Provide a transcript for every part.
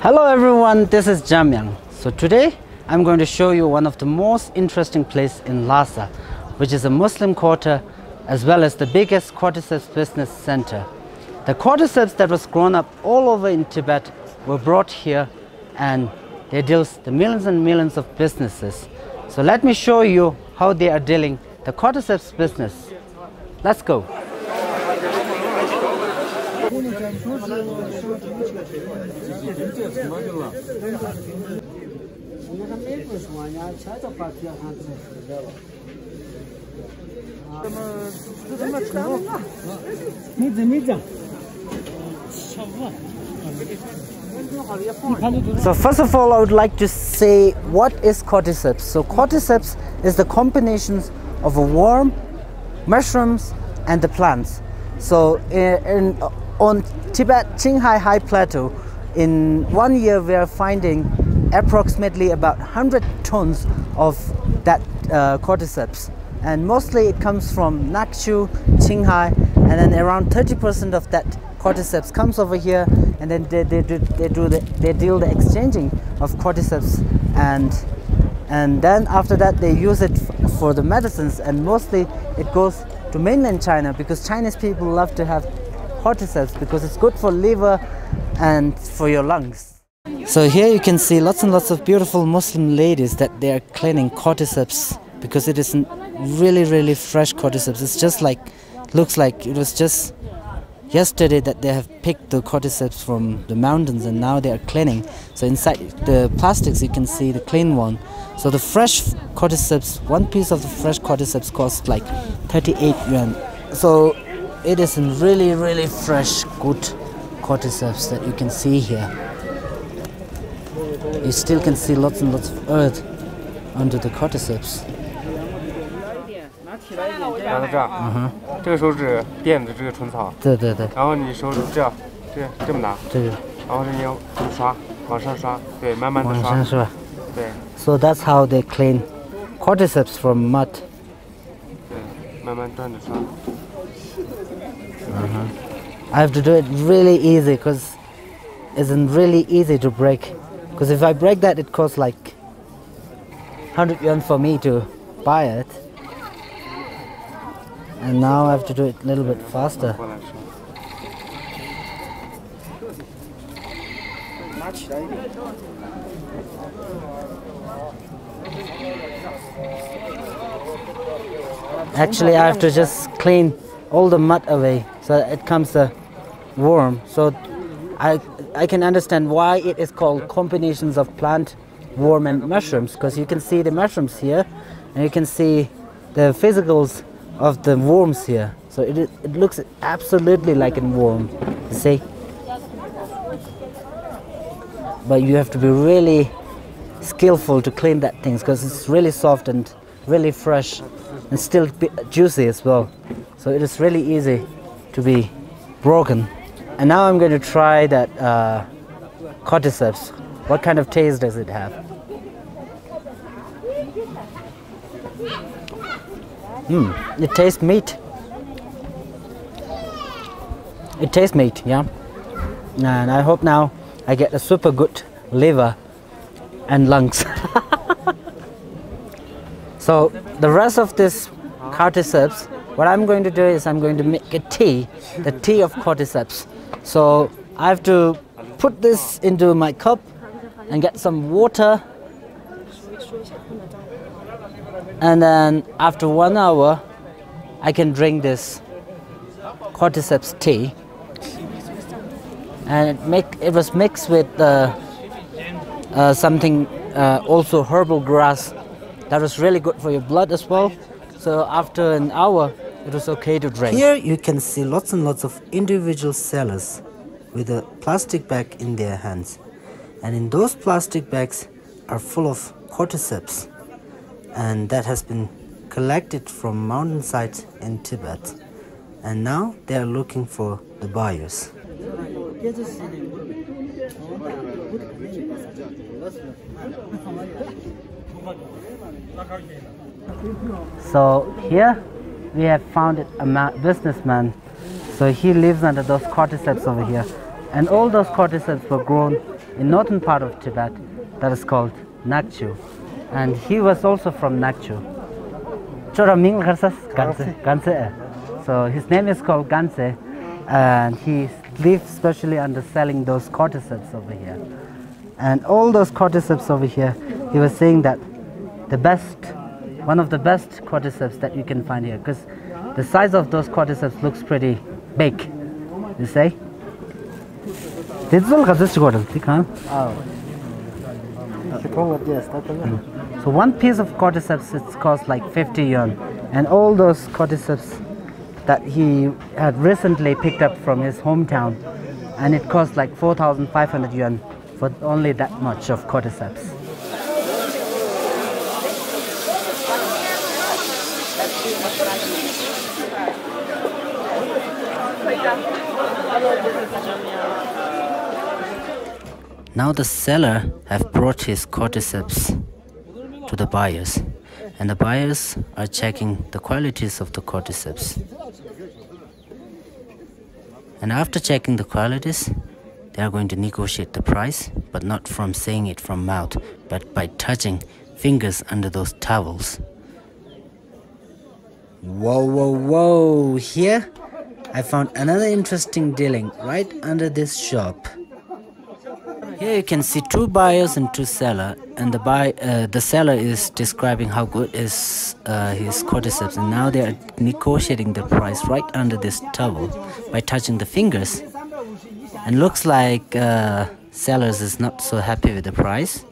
Hello everyone, this is Jamyang. So today I'm going to show you one of the most interesting places in Lhasa, which is a Muslim quarter as well as the biggest cordyceps business center. The cordyceps that was grown up all over in Tibet were brought here and they deal the millions and millions of businesses. So let me show you how they are dealing the cordyceps business. Let's go. So first of all, I would like to say what is cordyceps. So cordyceps is the combinations of a worm, mushrooms, and the plants. So eh, in, in on Tibet Qinghai High Plateau, in one year we are finding approximately about 100 tons of that uh, cordyceps. And mostly it comes from Nakchu, Qinghai and then around 30% of that cordyceps comes over here and then they, they, do, they, do the, they deal the exchanging of cordyceps and and then after that they use it for the medicines and mostly it goes to mainland China because Chinese people love to have cordyceps because it's good for liver and for your lungs. So here you can see lots and lots of beautiful Muslim ladies that they are cleaning cordyceps because it isn't really really fresh cordyceps. It's just like looks like it was just yesterday that they have picked the cordyceps from the mountains and now they are cleaning. So inside the plastics you can see the clean one. So the fresh cordyceps, one piece of the fresh cordyceps costs like 38 yuan. So it is really really fresh good cordyceps that you can see here. You still can see lots and lots of earth under the cordyceps. 拿到这儿，这个手指垫着这个春草，对对对，然后你手指这样，这样这么拿，这个然后你要这么刷，往上刷，对，慢慢的刷往上，是吧对？So that's how they clean cordyceps from mud. 对，慢慢转着刷。 uh -huh. I have to do it really easy because it's really easy to break. Because if I break that, it costs like 100 yuan for me to buy it. And now I have to do it a little bit faster. Actually, I have to just clean all the mud away so it comes uh, a worm. So I, I can understand why it is called combinations of plant, worm, and mushrooms because you can see the mushrooms here and you can see the physicals of the worms here. So it, it looks absolutely like a worm. You see? But you have to be really skillful to clean that things because it's really soft and really fresh and still juicy as well. So it is really easy to be broken. And now I'm going to try that uh, cordyceps. What kind of taste does it have? Hmm, it tastes meat. It tastes meat, yeah. And I hope now I get a super good liver and lungs. so the rest of this cordyceps, what I'm going to do is I'm going to make a tea, the tea of cordyceps. So I have to put this into my cup and get some water. And then after one hour, I can drink this cordyceps tea. And it make it was mixed with uh, uh, something uh, also herbal grass that was really good for your blood as well. So after an hour, it was okay to drink. Here you can see lots and lots of individual sellers with a plastic bag in their hands. And in those plastic bags are full of cordyceps. And that has been collected from mountainsides in Tibet. And now they are looking for the buyers. So here we have found a ma- businessman So he lives under those cordyceps over here. And all those cordyceps were grown in northern part of Tibet that is called Nakchu. And he was also from Nakchu. So his name is called Ganse and he lives specially under selling those cordyceps over here. And all those cordyceps over here, he was saying that the best, one of the best cordyceps that you can find here because the size of those cordyceps looks pretty big, you say? Oh. So one piece of cordyceps it costs like 50 yuan and all those cordyceps that he had recently picked up from his hometown and it cost like 4,500 yuan for only that much of cordyceps. Now the seller have brought his cordyceps to the buyers and the buyers are checking the qualities of the cordyceps. And after checking the qualities, they are going to negotiate the price, but not from saying it from mouth, but by touching fingers under those towels. Whoa, whoa, whoa! Here, I found another interesting dealing right under this shop. Here you can see two buyers and two seller, and the buy uh, the seller is describing how good is uh, his cordyceps, and now they are negotiating the price right under this towel by touching the fingers. And looks like uh, sellers is not so happy with the price,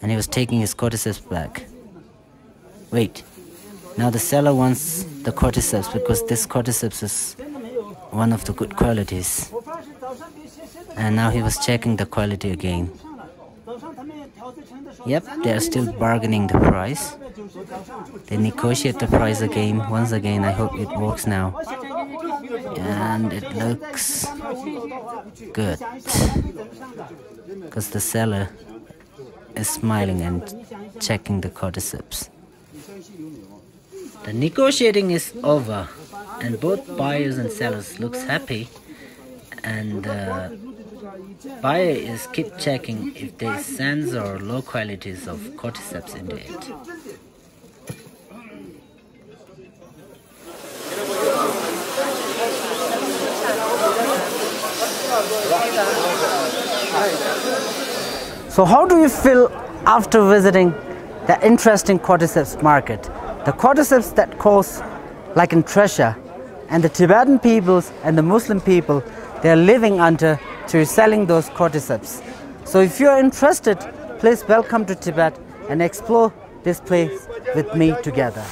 and he was taking his cordyceps back. Wait, now the seller wants the cordyceps because this cordyceps is one of the good qualities and now he was checking the quality again. Yep, they are still bargaining the price. They negotiate the price again, once again, I hope it works now. And it looks good. Because the seller is smiling and checking the cordyceps. The negotiating is over and both buyers and sellers looks happy and uh, Buyer is keep checking if there is sands or low qualities of cordyceps in it. So how do you feel after visiting the interesting cordyceps market? The cordyceps that cost like in treasure and the Tibetan peoples and the Muslim people, they are living under to selling those cordyceps. So if you're interested, please welcome to Tibet and explore this place with me together.